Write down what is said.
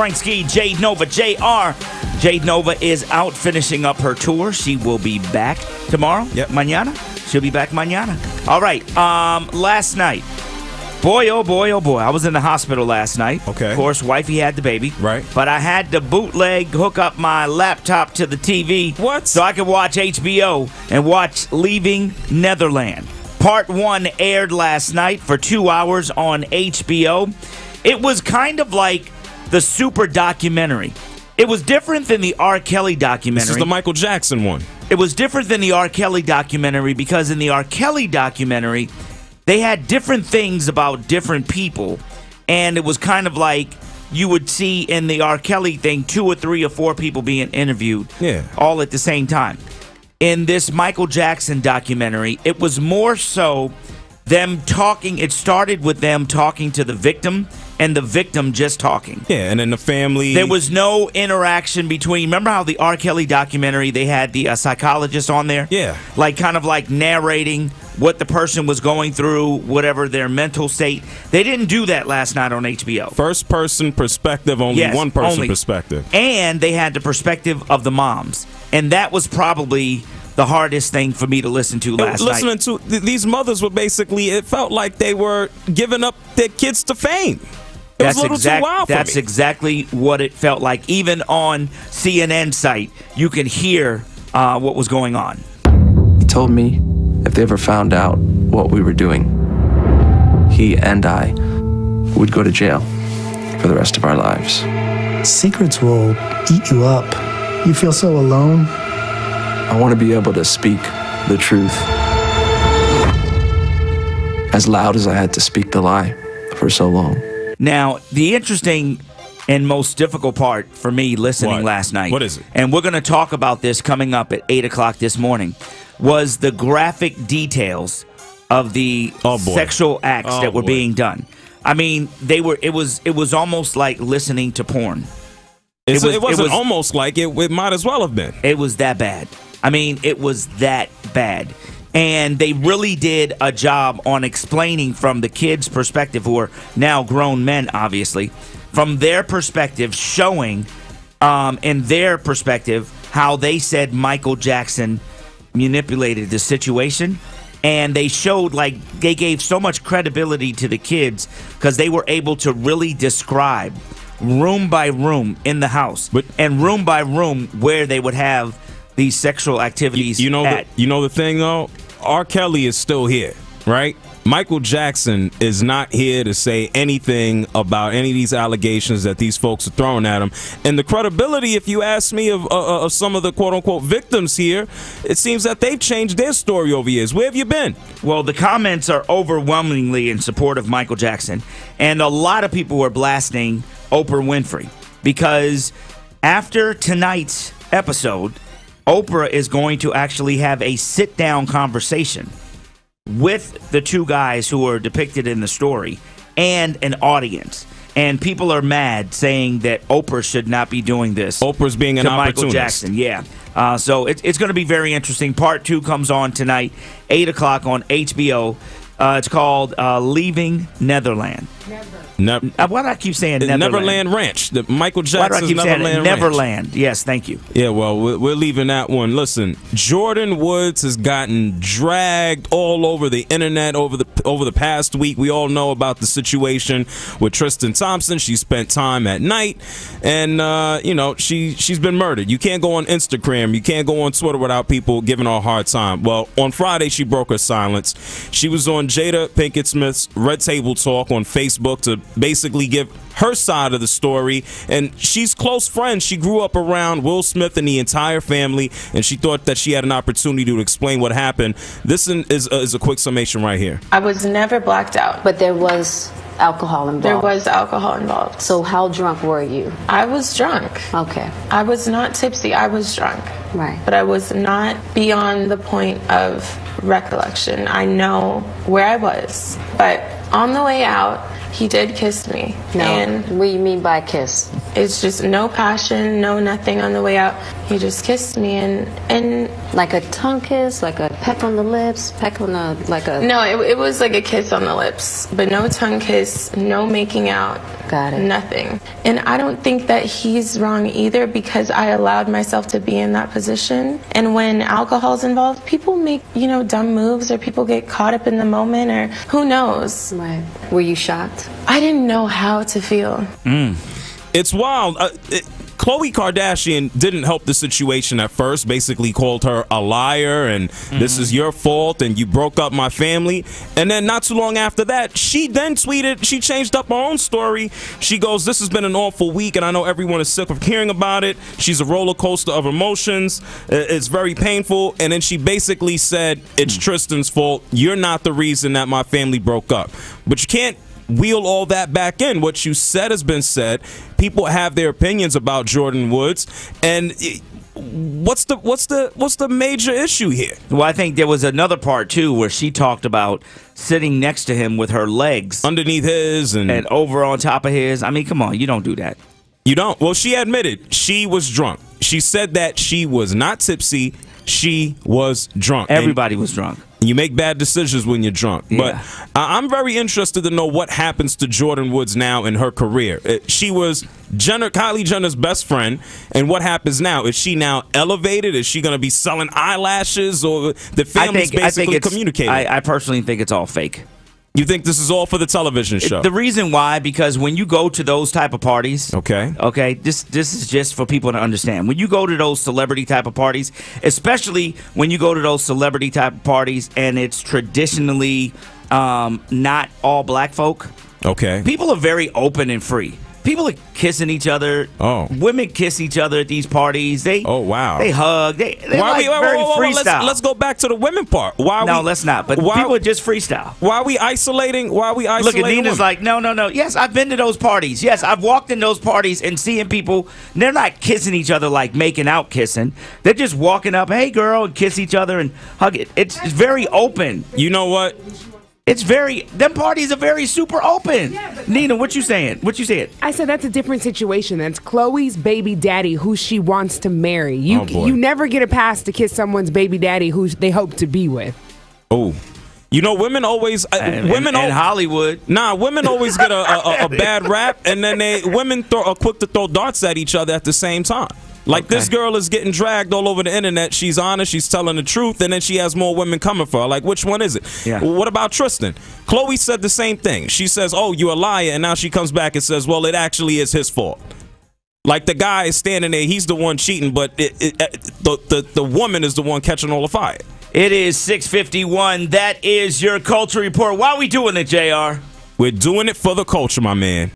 Frank Ski, Jade Novah, JR. Jade Novah is out finishing up her tour. She will be back tomorrow. Yep. Mañana. She'll be back mañana. All right. Um, last night. Boy, oh boy, oh boy. I was in the hospital last night. Okay. Of course, wifey had the baby. Right. But I had to bootleg, hook up my laptop to the TV. What? So I could watch HBO and watch Leaving Netherland. Part one aired last night for two hours on HBO. It was kind of like the super documentary. It was different than the R. Kelly documentary. This is the Michael Jackson one. It was different than the R. Kelly documentary because in the R. Kelly documentary, they had different things about different people. And it was kind of like you would see in the R. Kelly thing two or three or four people being interviewed Yeah. all at the same time. In this Michael Jackson documentary, it was more so them talking. It started with them talking to the victim and the victim just talking. Yeah, and then the family. There was no interaction between. Remember how the R. Kelly documentary they had the uh, psychologist on there? Yeah. like kind of like narrating what the person was going through, whatever their mental state. They didn't do that last night on HBO. first person perspective, only Yes, one person only. perspective. And they had the perspective of the moms, and that was probably the hardest thing for me to listen to last Listening night. to th- these mothers were basically, it felt like they were giving up their kids to fame. It was a little exact- too wild for That's me. exactly what it felt like. Even on CNN site, you can hear uh, what was going on. He told me if they ever found out what we were doing, he and I would go to jail for the rest of our lives. Secrets will eat you up. You feel so alone. I want to be able to speak the truth as loud as I had to speak the lie for so long. Now, the interesting and most difficult part for me listening What? last night. What is it? And we're going to talk about this coming up at 8 o'clock this morning. Was the graphic details of the Oh, sexual acts Oh, that were boy. being done. I mean, they were. It was. It was almost like listening to porn. It's- it was- it, it wasn't was- almost like it. It might as well have been. It was that bad. I mean, it was that bad. And they really did a job on explaining from the kids' perspective, who are now grown men, obviously, from their perspective, showing um, in their perspective how they said Michael Jackson manipulated the situation. And they showed, like, they gave so much credibility to the kids because they were able to really describe room by room in the house But- and room by room where they would have these sexual activities You know, at. the, you know the thing though. R. Kelly is still here, right? Michael Jackson is not here to say anything about any of these allegations that these folks are throwing at him. And the credibility, if you ask me, of, uh, of some of the quote unquote victims here, it seems that they've changed their story over years. Where have you been? Well, the comments are overwhelmingly in support of Michael Jackson, and a lot of people were blasting Oprah Winfrey because after tonight's episode, Oprah is going to actually have a sit down conversation with the two guys who are depicted in the story and an audience. And people are mad saying that Oprah should not be doing this. Oprah's being an to Michael. Jackson, yeah. Uh, so it, it's going to be very interesting. Part two comes on tonight, 8 o'clock on HBO. Uh, it's called uh, Leaving Netherland. Ne- Uh, why do I keep saying Netherland? Neverland Ranch. The Michael Why do I keep Neverland it? Ranch. Neverland? Yes, thank you. Yeah, well, we're, we're leaving that one. Listen, Jordyn Woods has gotten dragged all over the internet over the over the past week. We all know about the situation with Tristan Thompson. She spent time at night, and uh, you know she she's been murdered. You can't go on Instagram, you can't go on Twitter without people giving her a hard time. Well, on Friday she broke her silence. She was on Jada Pinkett Smith's Red Table Talk on Facebook to basically give her side of the story. And she's close friends. She grew up around Will Smith and the entire family, and she thought that she had an opportunity to explain what happened. This is, uh, is a quick summation right here. I was never blacked out, But there was alcohol involved. there was alcohol involved. So how drunk were you? I was drunk. Okay. I was not tipsy, I was drunk. Right. But I was not beyond the point of recollection. I know where I was. But on the way out, he did kiss me. No. And what do you mean by kiss? it's just no passion, no nothing on the way out. He just kissed me and and Like a tongue kiss, like a peck on the lips, peck on the like a. no, it, it was like a kiss on the lips, but no tongue kiss, no making out, Got it. Nothing. And I don't think that he's wrong either because I allowed myself to be in that position. And when alcohol's involved, people make, you know, dumb moves or people get caught up in the moment or who knows. Right. Were you shocked? I didn't know how to feel. It's wild. Uh, it, Khloe Kardashian didn't help the situation at first, basically called her a liar and this is your fault and you broke up my family. And then not too long after that, she then tweeted, she changed up her own story. She goes, This has been an awful week and I know everyone is sick of hearing about it. She's a roller coaster of emotions. It's very painful. And then she basically said, It's Tristan's fault. You're not the reason that my family broke up. But you can't wheel all that back in. What you said has been said. People have their opinions about Jordyn Woods, and it- what's the what's the what's the major issue here? Well, I think there was another part too where she talked about sitting next to him with her legs Underneath his and, and over on top of his. I mean, come on, you don't do that. you don't. Well, she admitted she was drunk. She said that she was not tipsy. She was drunk. And- Everybody was drunk. You make bad decisions when you're drunk. But Yeah. I- I'm very interested to know what happens to Jordyn Woods now in her career. Uh, She was Jenner, Kylie Jenner's best friend, and what happens now? Is she now elevated? Is she going to be selling eyelashes, or the I family's I think basically it's communicating? I, I personally think it's all fake. You think this is all for the television show? The reason why, because when you go to those type of parties, Okay. okay, this this is just for people to understand. When you go to those celebrity type of parties, especially when you go to those celebrity type of parties, and it's traditionally um, not all black folk, okay. people are very open and free. People are kissing each other. Oh. women kiss each other at these parties. They Oh, wow. They hug. They Why like we, whoa, very whoa, whoa, freestyle. Let's, let's go back to the women part. Why? no, we, let's not. But why, people are just freestyle. why are we isolating? Why are we Look isolating? at Nina's women? like, no, no, no. Yes, I've been to those parties. Yes, I've walked in those parties and seeing people. They're not kissing each other like making out kissing. They're just walking up, hey girl, and kiss each other and hug it. It's, it's very open. you know what? It's very. Them parties are very super open. Nina, what you saying? What you saying? I said that's a different situation. That's Khloe's baby daddy who she wants to marry. You Oh, boy. you never get a pass to kiss someone's baby daddy who they hope to be with. Oh, you know, women always uh, And, women and, and Hollywood. Nah, women always get a, a, a- a bad rap, and then they women throw, are quick to throw darts at each other at the same time. Like this girl is getting dragged all over the internet. She's honest, she's telling the truth, and then she has more women coming for her. Like, which one is it? Yeah. What about Tristan? Khloe said the same thing. She says, "Oh, you're a liar," and now she comes back and says, "Well, it actually is his fault." Like the guy is standing there, he's the one cheating, but it, it, uh, the, the the woman is the one catching all the fire. It is 651. That is your culture report. Why are we doing it, JR? We're doing it for the culture, my man.